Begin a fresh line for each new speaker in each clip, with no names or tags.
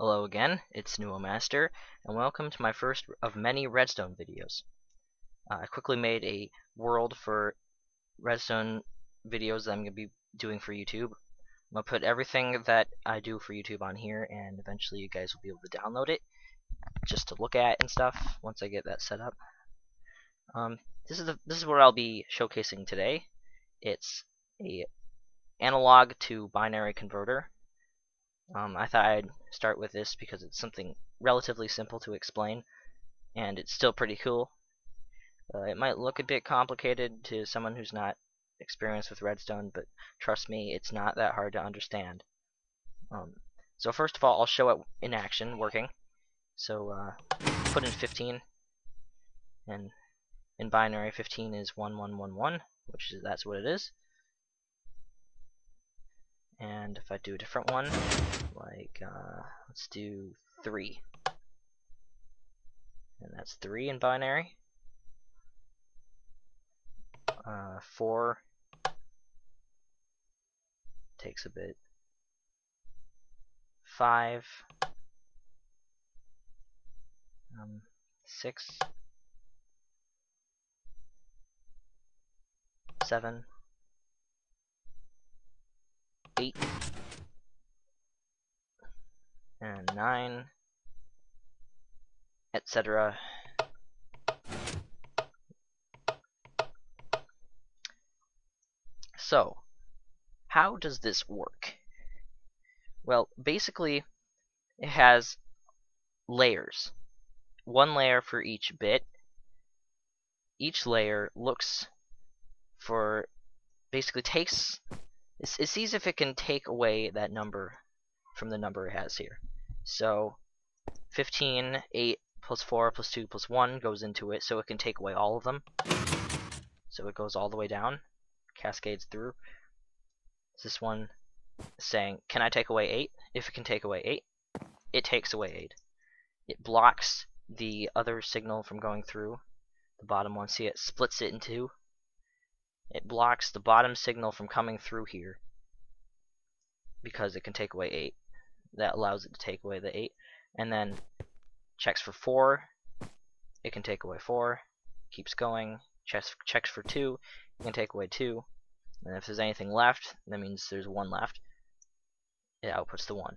Hello again, it's Newomaster, and welcome to my first of many Redstone videos. Uh, I quickly made a world for Redstone videos that I'm going to be doing for YouTube. I'm going to put everything that I do for YouTube on here, and eventually you guys will be able to download it, just to look at and stuff, once I get that set up. Um, this is the, this is what I'll be showcasing today. It's a analog to binary converter um, I thought I'd start with this because it's something relatively simple to explain, and it's still pretty cool. Uh, it might look a bit complicated to someone who's not experienced with redstone, but trust me, it's not that hard to understand. Um, so first of all, I'll show it in action, working. So uh, put in 15, and in binary 15 is 1111, which is that's what it is. And if I do a different one, like, uh, let's do 3. And that's 3 in binary. Uh, 4 takes a bit. 5. Um, 6. 7 eight and nine, etc. So, how does this work? Well, basically, it has layers. One layer for each bit. Each layer looks for, basically takes it, it sees if it can take away that number from the number it has here. So 15, 8 plus 4 plus 2 plus 1 goes into it, so it can take away all of them. So it goes all the way down, cascades through. This one saying, can I take away 8? If it can take away 8, it takes away 8. It blocks the other signal from going through. The bottom one, see it splits it in two it blocks the bottom signal from coming through here because it can take away 8 that allows it to take away the 8 and then checks for 4 it can take away 4 keeps going. Checks, checks for 2 it can take away 2 and if there's anything left that means there's 1 left. It outputs the 1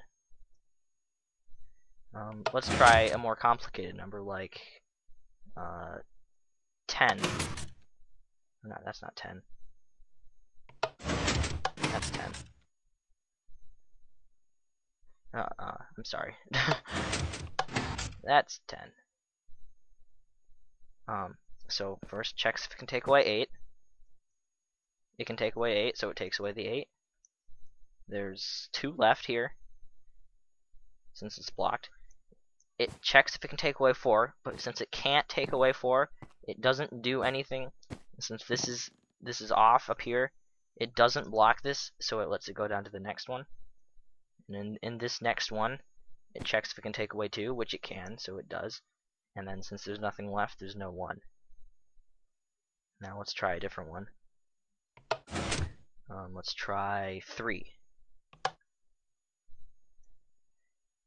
um, let's try a more complicated number like uh, 10 no, that's not 10. That's 10. Uh, uh, I'm sorry. that's 10. Um, so first checks if it can take away 8. It can take away 8, so it takes away the 8. There's 2 left here, since it's blocked. It checks if it can take away 4, but since it can't take away 4, it doesn't do anything since this is this is off up here, it doesn't block this, so it lets it go down to the next one. And in, in this next one, it checks if it can take away 2, which it can, so it does. And then since there's nothing left, there's no 1. Now let's try a different one. Um, let's try 3.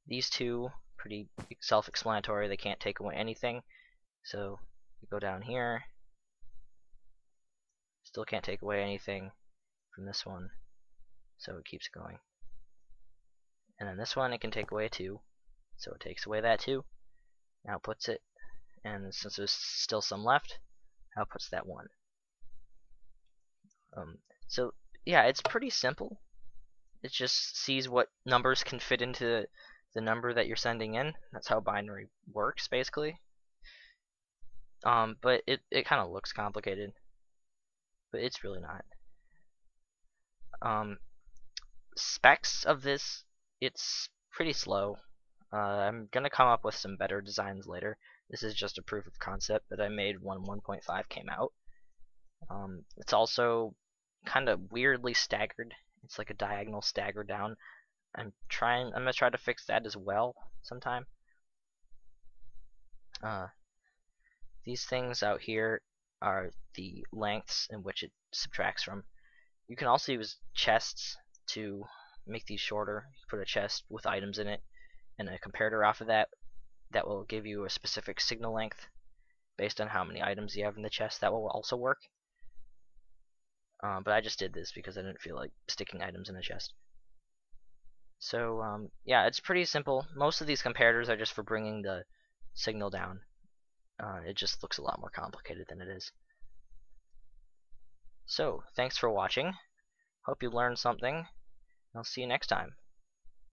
These two, pretty self-explanatory, they can't take away anything. So, we go down here, Still can't take away anything from this one, so it keeps going. And then this one it can take away 2, so it takes away that 2, outputs it, and since there's still some left, outputs that 1. Um, so yeah, it's pretty simple. It just sees what numbers can fit into the number that you're sending in. That's how binary works, basically. Um, but it, it kind of looks complicated but it's really not. Um, specs of this, it's pretty slow. Uh, I'm gonna come up with some better designs later. This is just a proof of concept that I made when 1.5 came out. Um, it's also kind of weirdly staggered. It's like a diagonal stagger down. I'm trying. I'm gonna try to fix that as well sometime. Uh, these things out here are the lengths in which it subtracts from. You can also use chests to make these shorter. You put a chest with items in it, and a comparator off of that that will give you a specific signal length based on how many items you have in the chest. That will also work. Um, but I just did this because I didn't feel like sticking items in a chest. So um, yeah, it's pretty simple. Most of these comparators are just for bringing the signal down. Uh, it just looks a lot more complicated than it is. So, thanks for watching. Hope you learned something. I'll see you next time.